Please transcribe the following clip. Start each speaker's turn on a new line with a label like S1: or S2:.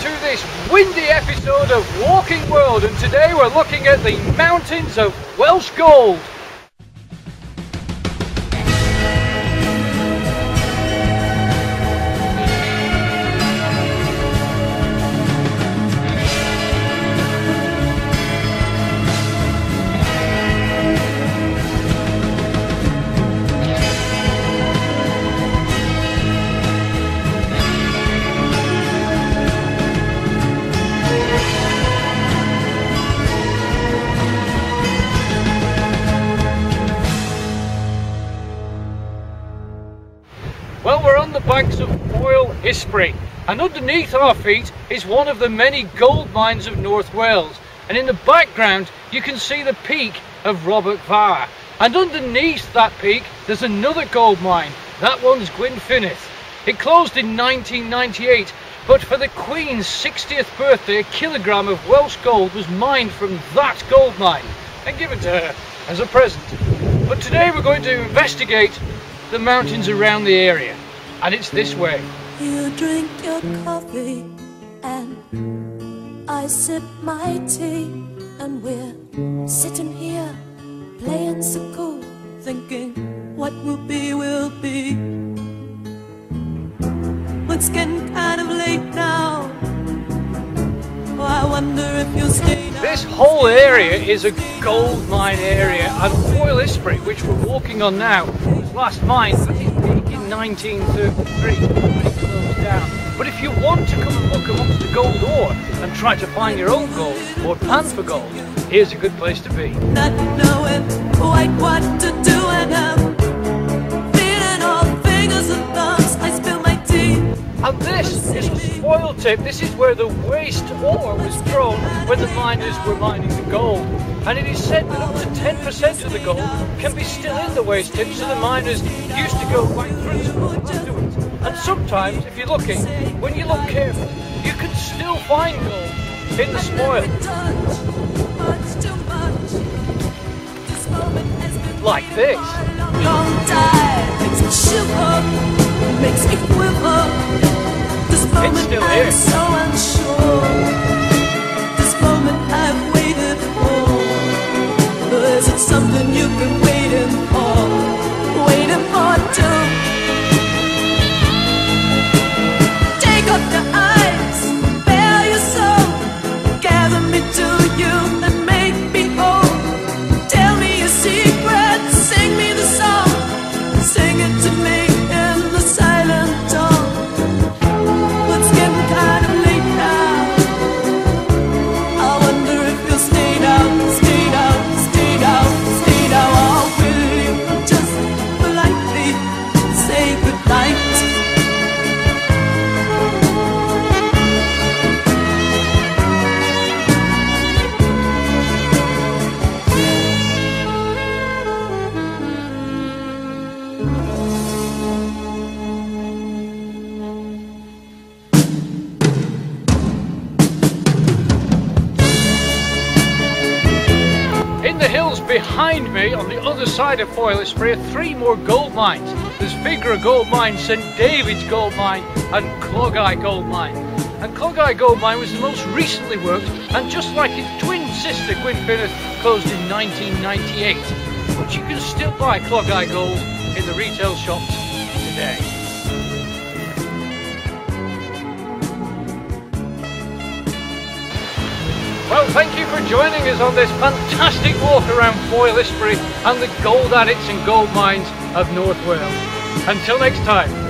S1: to this windy episode of Walking World and today we're looking at the mountains of Welsh Gold. Well, we're on the banks of Foel Ispri, and underneath our feet is one of the many gold mines of North Wales. And in the background, you can see the peak of Rhobell Fawr. And underneath that peak, there's another gold mine. That one's Gwynfynydd. It closed in 1998, but for the Queen's 60th birthday, a kilogram of Welsh gold was mined from that gold mine and given to her as a present. But today we're going to investigate the mountains around the area. And it's this way.
S2: You drink your coffee and I sip my tea and we're sitting here playing so cool thinking what will be will be it's getting kind of late now oh, I wonder if you'll stay.
S1: This whole area is a gold mine area and Foel Ispri, which we're walking on now, was last mined at its peak in 1933 when it closed down. But if you want to come and look amongst the gold ore and try to find your own gold or pan for gold, here's a good place to be. Tip. This is where the waste ore was thrown when the miners were mining the gold. And it is said that up to 10% of the gold can be still in the waste tip, so the miners used to go right through them afterwards. And sometimes, if you're lucky, when you look carefully, you can still find gold in the spoil, like this. Still
S2: I'm so
S1: here. Behind me, on the other side of Foel Ispri, are three more gold mines. There's Figra Gold Mine, St David's Gold Mine, and Clogau Gold Mine. And Clogau Gold Mine was the most recently worked, and just like its twin sister Gwynfynydd, closed in 1998. But you can still buy Clogau Gold in the retail shops today. Well, thank you for joining us on this fantastic walk around Foel Ispri and the gold adits and gold mines of North Wales. Until next time.